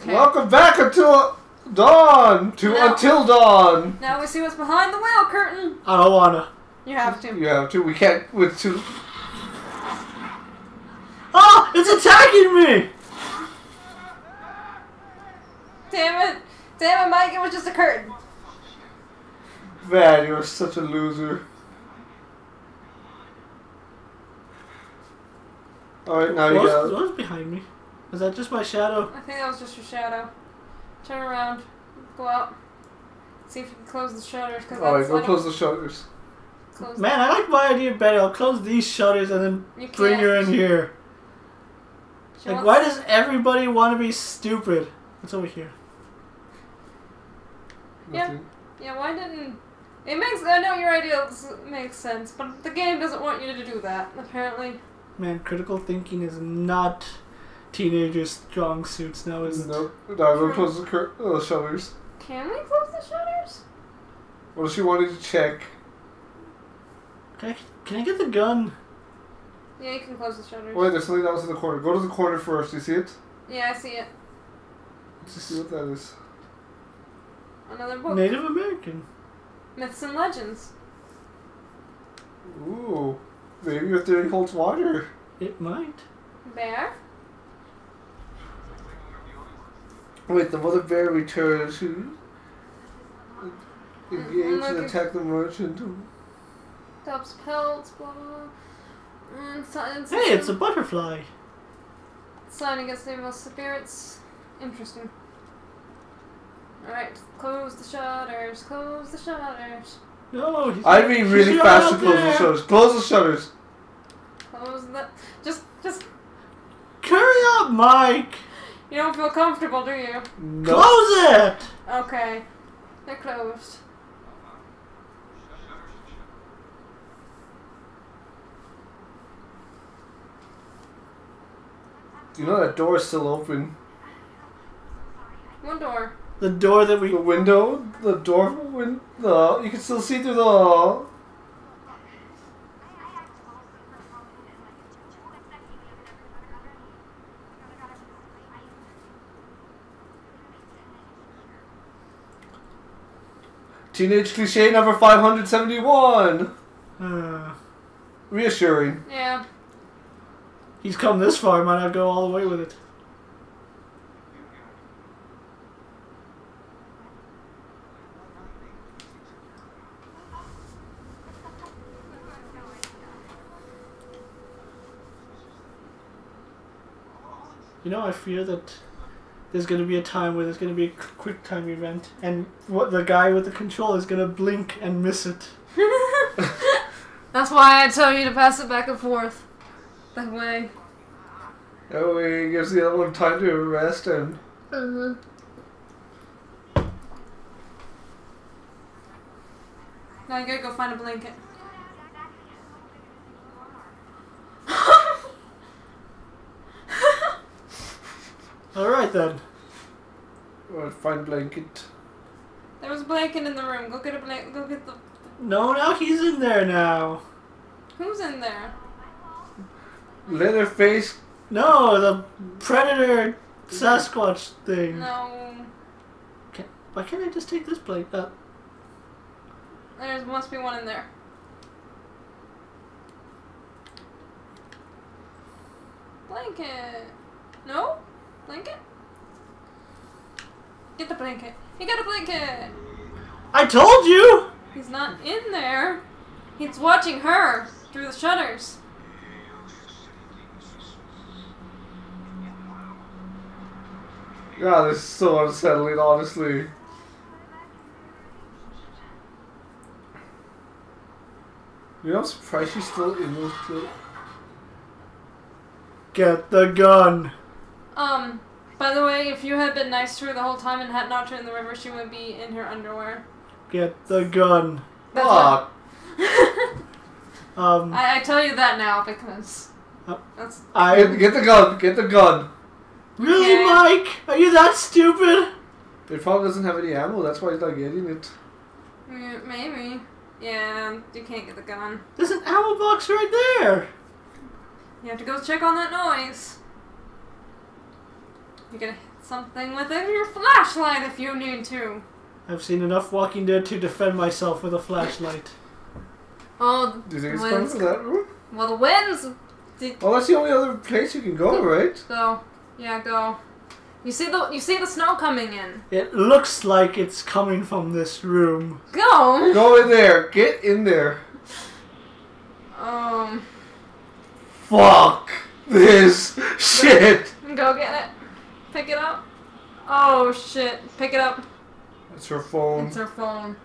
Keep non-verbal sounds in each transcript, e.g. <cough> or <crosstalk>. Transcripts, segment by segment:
Okay. Welcome back until dawn. To No. until dawn. Now we see what's behind the whale curtain. I don't wanna. You have to. You have to. We can't with two. Oh, it's attacking me! Damn it! Damn it, Mike! It was just a curtain. Man, you're such a loser. All right, now you What was, got. what was behind me? Was that just my shadow? I think that was just your shadow. Turn around. Go out. See if you can close the shutters. Cause All right, that's go I don't- close the shutters. Close Man, I like my idea better. I'll close these shutters and then You bring her in here. She Like, why does everybody want to be stupid? What's over here? Yeah. Yeah, why didn't... It makes... I know your idea makes sense, but the game doesn't want you to do that, apparently. Man, critical thinking is not teenagers' strong suits now, is it? Nope. No, go close the cur- uh, shutters. Can we close the shutters? What if she wanted to check? Can I, can I get the gun? Yeah, you can close the shutters. Wait, there's something else in the corner. Go to the corner first. Do You see it? Yeah, I see it. Let's see what that is. Another book. Native American. Myths and Legends. Ooh, maybe your theory holds water. It might. Bear. Wait, the mother bear returns to engage Mm, and look, attack the merchant. Doves pelts, blah blah blah. Mm, science. Hey, it's a butterfly. Sign against the evil spirits. Interesting. Alright, close the shutters, close the shutters. No, he's I'd be really She's fast to out close the shutters. Close the shutters. Close the. Just, just. Hurry up, Mike! You don't feel comfortable, do you? No. Close it! Okay. They're closed. You know that door is still open. One door. The door that we. The window, the door, win- the you can still see through the. Teenage cliche number five hundred seventy-one. Uh, Reassuring. Yeah. he's come this far, might not go all the way with it. You know, I fear that there's going to be a time where there's going to be a quick time event, and what the guy with the control is going to blink and miss it. <laughs> <laughs> That's why I tell you to pass it back and forth. That way. That way it gives the other one time to rest and. Uh-huh. Now you gotta go find a blanket. All right then. Or find blanket. there was a blanket in the room. Go get a blanket. Go get the. No, now he's in there now. Who's in there? Leatherface. No, the predator Sasquatch thing. No. Why can't I just take this plate? Uh, There must be one in there. Blanket. No? Blanket? Get the blanket. He got a blanket. I told you. He's not in there. He's watching her through the shutters. God, this is so unsettling, honestly. You know, I'm surprised she's still in those clothes. Get the gun. Um, by the way, if you had been nice to her the whole time and had not turned the river, she would be in her underwear. Get the gun. That's Fuck. what- <laughs> Um, I, I tell you that now because Oh. that's I get the gun, get the gun. really, Okay. Mike? Are you that stupid? It probably doesn't have any ammo, that's why he's not getting it. Mm, maybe. Yeah, you can't get the gun. There's an ammo box right there. You have to go check on that noise. You can hit something with your flashlight if you need to. I've seen enough Walking Dead to defend myself with a flashlight. Oh, Do you think it's Winds. coming from that room? well, the winds. Did Well, that's the only other place you can go, right? go. Yeah, go. You see the you see the snow coming in. It looks like it's coming from this room. Go. Go in there. Get in there. Um, Fuck this shit. go get it. Pick it up. Oh shit! Pick it up. That's her phone. It's her phone.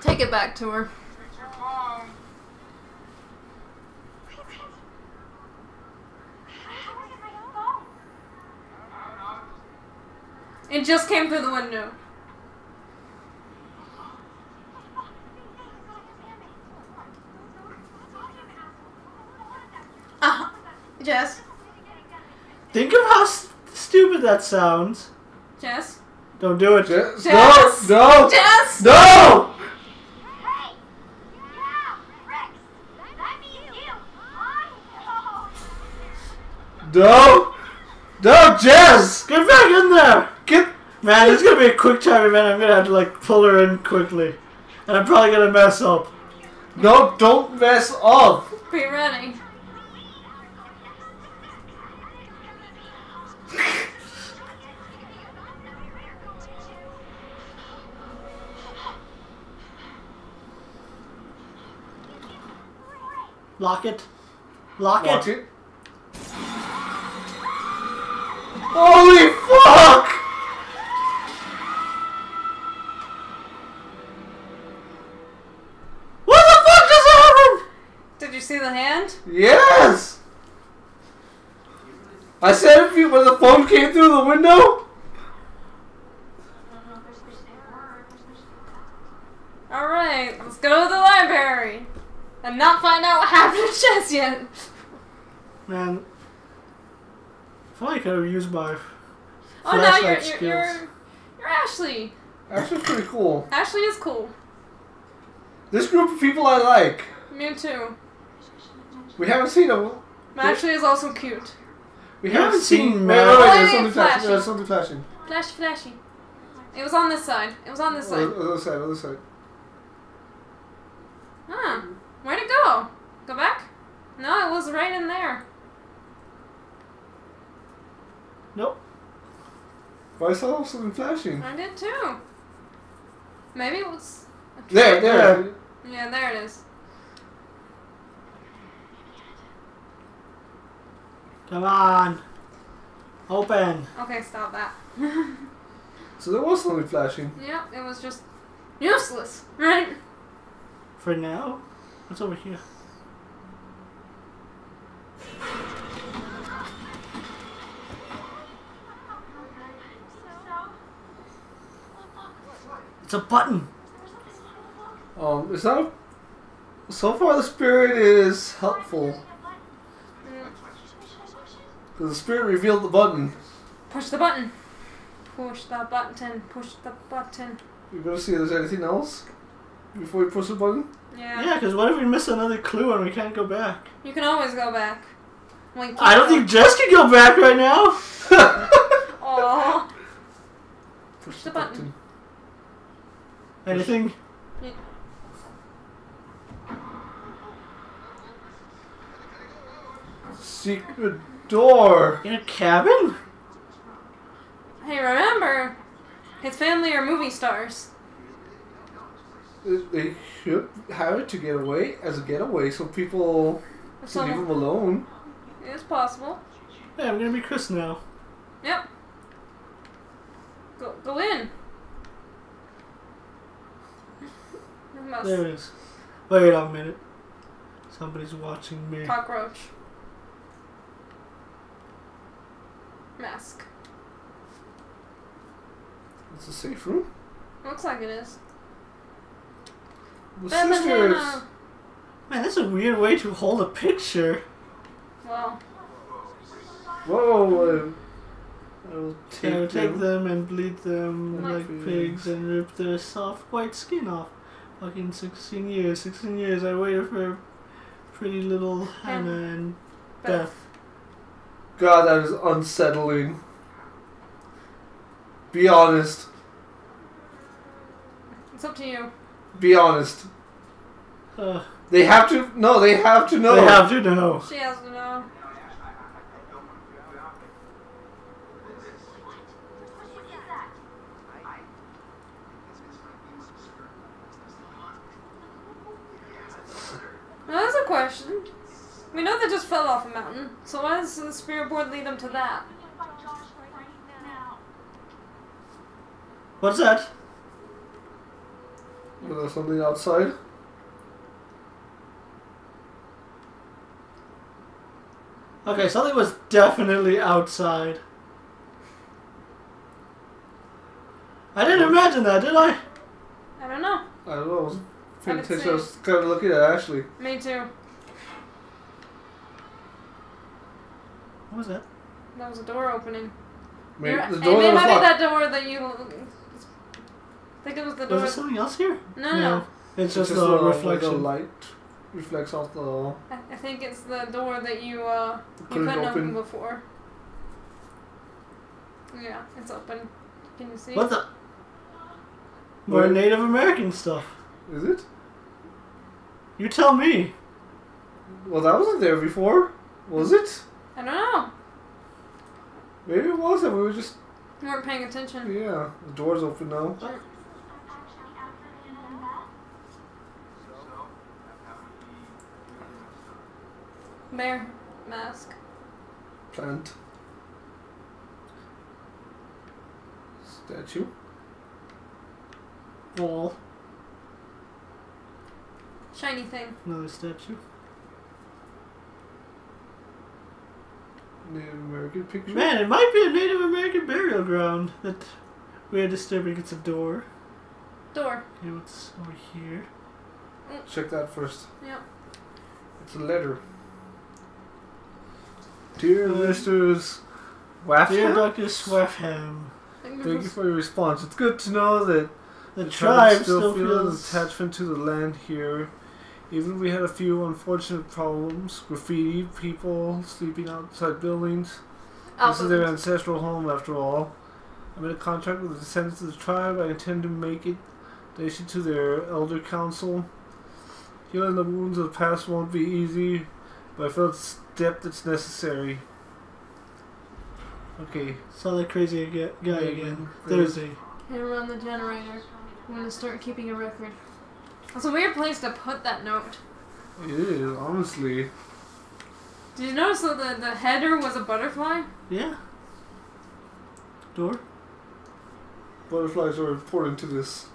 Take it back to her. It just came through the window. Uh, Jess. Think of how s- stupid that sounds. Jess. Don't do it. Jess, Jess! no, no, Jess! no! Hey! Yeah, Rex! That means you! I No! No, Jess! Get back in there! Get. Man, it's gonna be a quick time event. I'm gonna have to like pull her in quickly. And I'm probably gonna mess up. No, don't mess up! Be ready. Lock it. Lock, Watch it. it. Holy fuck! What the fuck just happened? Did you see the hand? Yes! I said if you when the phone came through the window. Alright, let's go to the library. And not find out what happened yet. Man. I feel like I could have used my. Oh no, you're, Flashlight you're, you're, you're Ashley. Ashley's pretty cool. Ashley is cool. This group of people I like. Me too. We haven't seen them. Ashley is also cute. We You haven't haven't seen seen. Matt. Wait, wait, wait, Oh, there's yeah, something flashing. flashing. There's something flashing. Flashy, flashy. It was on this side. It was on this side. Other, other side, other side. Huh. Where'd it go? Go back? No, it was right in there. Nope. But I saw something flashing. I did too. Maybe it was. There, there. Yeah, there it is. Come on. Open. Okay, stop that. So there was something flashing. yep, it was just useless, right? For now. What's over here? It's a button. Um, it's not. So far, the spirit is helpful Mm, because the spirit revealed the button. Push the button. Push the button. Push the button. You're gonna see if there's anything else before we push the button. Yeah. Yeah, because what if we miss another clue and we can't go back? You can always go back. Well, I don't can't think Jess can go back right now. go- <laughs> Aw. Push the button. Anything? Secret door. In a cabin? Hey, remember, his family are movie stars. They should have it to get away as a getaway, so people If can leave someone, them alone. it's possible. Hey, I'm gonna be Chris now. Yep. Go, go in. You must- There it is. Wait a minute. Somebody's watching me. Cockroach. Mask. It's a safe room. Looks like it is. The Banana. sisters. Man, that's a weird way to hold a picture. Well, Whoa. Um, I will take, Take, take them. them and bleed them Like like pigs and rip their soft white skin off. Fucking 16 years, 16 years I waited for pretty little Hannah and Beth. Beth. God, that is unsettling. Be honest. It's up to you. Be honest. Uh, They have to. No, they have to know. They have to know. She has to know. What is that? Now, that's a question. We know they just fell off a mountain, so why does the spirit board lead them to that? Now. What's that? Is there something outside? Okay, something was definitely outside. I didn't imagine that, did I? I don't know. I don't know. I was paying Haven't attention. I was kind of looking at Ashley. Me too. What was that? That was a door opening. Maybe You're- the hey, door maybe was might be locked. that door that you. I think it was the Was door. there something else here? No, no. It's It's just, a- a like a reflection. light reflects off the. I, I think it's the door that you uh you Couldn't couldn't open open. before. Yeah, it's open. Can you see? What the? More Where- Native American stuff. Is it? You tell me. Well, that wasn't there before. Was it? I don't know. Maybe it wasn't. we were just. You weren't paying attention. Yeah, the door's open now. Actually, after the end of that, Bear mask. Plant. Statue. Wall. Shiny thing. Another statue. Native American picture. Man, it might be a Native American burial ground that we are disturbing. It's a door. Door. Okay, what's over here? Check that first. Yeah. It's a letter. Dear Um, Mr. Waffham, Dear Dr. Swaffham, thank you for your response. It's good to know that the The tribe still, still feels feels. attachment to the land here. Even we had a few unfortunate problems. Graffiti, people sleeping outside buildings. This is their ancestral home after all. I'm in a contract with the descendants of the tribe. I intend to make it donation to their elder council. Healing the wounds of the past won't be easy, but I feel it's a step that's necessary. Okay. Saw that crazy guy again. yeah. Thursday. Here run the generator. I'm gonna start keeping a record. That's a weird place to put that note. It is, honestly. Did you notice that the, the header was a butterfly? Yeah. Door. Butterflies are important to this.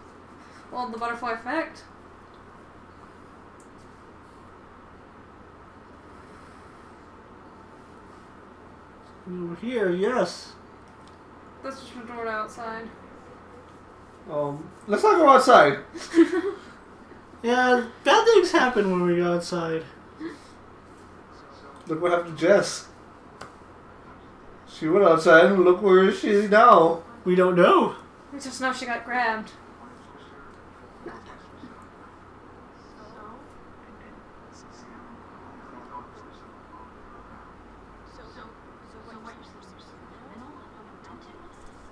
Well, the butterfly effect. Over here, yes. That's just a door to outside. Um, let's not go outside. <laughs> Yeah, bad things happen when we go outside. Look what happened to Jess. She went outside and look where she is now. We don't know. We just know she got grabbed.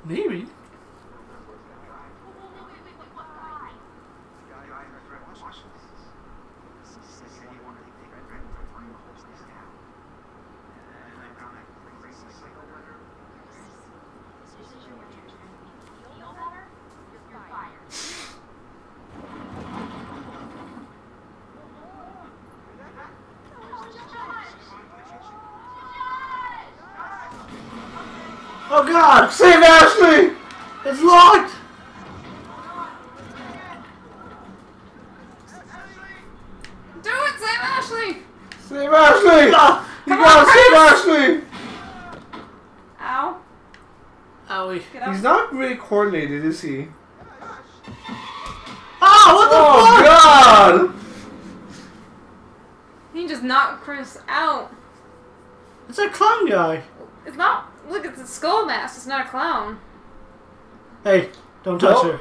Maybe. Oh God! Save Ashley! It's locked. Do it, save Ashley! Save Ashley! Ah! You Come gotta on, save Ashley! Ow. Owie. He's not really coordinated, is he? Ah! What the Oh fuck? God! He just knocked Chris out. It's a clown guy. It's not. Look, it's a skull mask. It's not a clown. Hey, don't touch No. her.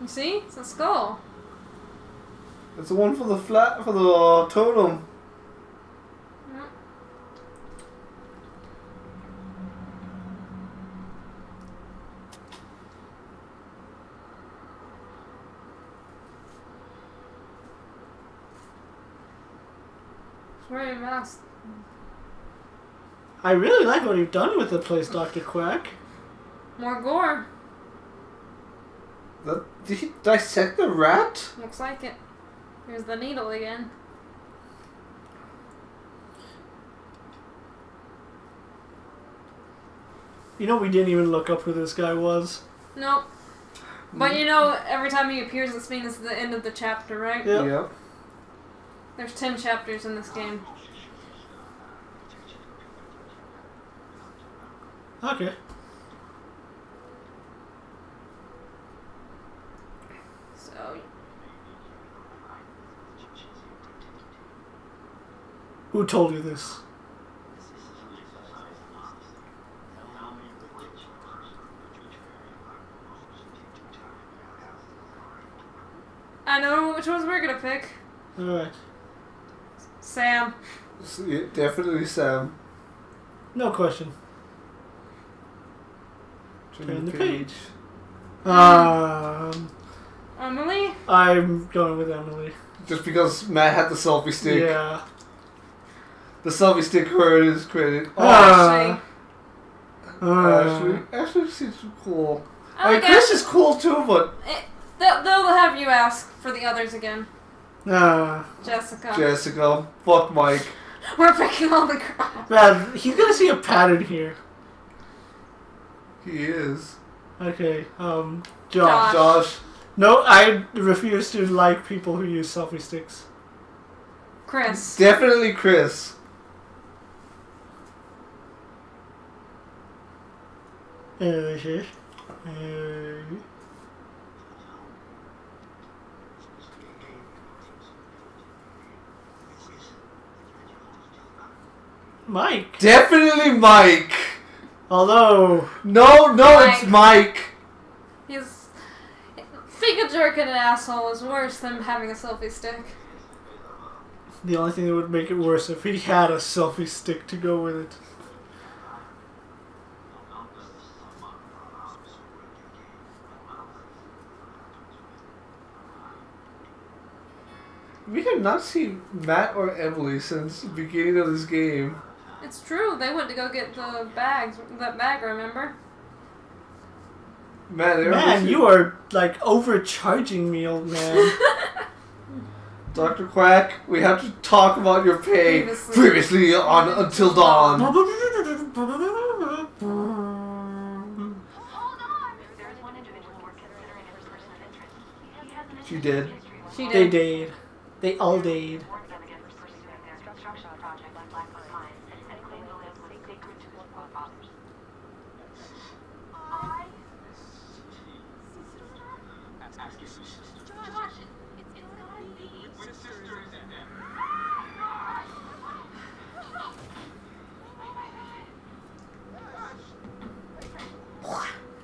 You see? It's a skull. It's the one for the flat for the uh, totem. Yep. It's wearing a mask. I really like what you've done with the place, Doctor Quack. More gore. That, did he dissect the rat? Looks like it. Here's the needle again. You know, we didn't even look up who this guy was. Nope. But you know, every time he appears, this means it's the end of the chapter, right? Yep. Yep. There's ten chapters in this game. Okay. So Who told you this? I know which ones we're gonna pick. Alright. Sam. Yeah, definitely Sam. No question. Turn the page. Um, Emily. I'm going with Emily. Just because Matt had the selfie stick. Yeah. The selfie stick hurt his credit. Oh, Ah. Actually, Uh, Ashley. Ashley seems cool. I I like Chris Ash- is cool too, but it, they'll, they'll have you ask for the others again. uh, Jessica. Jessica, fuck Mike. We're picking all the girls. man, he's gonna see a pattern here. He is. Okay, um, Josh. Josh. Josh. No, I refuse to like people who use selfie sticks. Chris. Definitely Chris. Uh, uh, Mike. Definitely Mike. Although, No, no, it's Mike. He's being a jerk and an asshole is worse than having a selfie stick. the only thing that would make it worse if he had a selfie stick to go with it. We have not seen Matt or Emily since the beginning of this game. It's true. They went to go get the bags. That bag, remember? Matt, ever Man, you are like overcharging me, old man. <laughs> Dr. Quack, we have to talk about your pay Previously. previously on Until Dawn. <laughs> Hold on! There is one individual we're considering as a interest. He has She did. She they did. did. They all did. work together again for pursuing their construction project like Black Mines, and claim the lives sacred to one of others. I... Josh, it's, it's gotta be...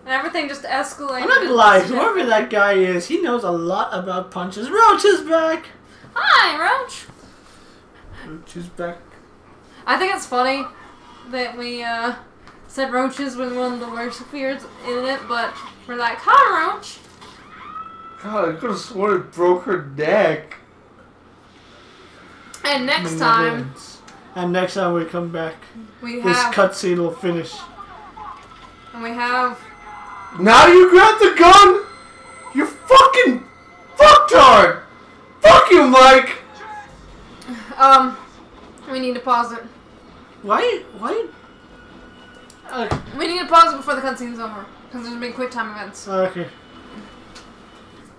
And everything just escalated. I'm not gonna lie, whoever that guy is, he knows a lot about punches. Roach is back! Hi, Roach. She's back. I think it's funny that we uh, said roaches were one of the worst fears in it, but we're like, hi, Roach. God, I could have sworn it broke her neck. And next time, And next time we come back, we this have, cutscene will finish. and we have, Now you grab the gun? You fucking fucktard! Fuck you, Mike! um, we need to pause it. Why? Why? We need to pause it before the cutscene's over, because there's been quick time events. okay.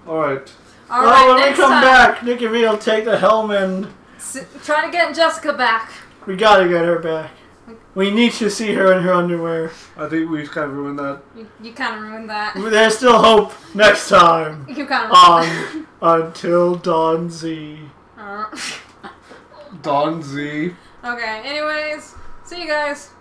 Alright. All well, right, when we come time, back, Nicky V will take the helm and s- try to get Jessica back. we gotta get her back. We need to see her in her underwear. I think we've kind of ruined that. You, you kind of ruined that. There's still hope next time <laughs> You kind of ruined on <laughs> Until Dawn Z. that. Uh, Z. okay, anyways, see you guys.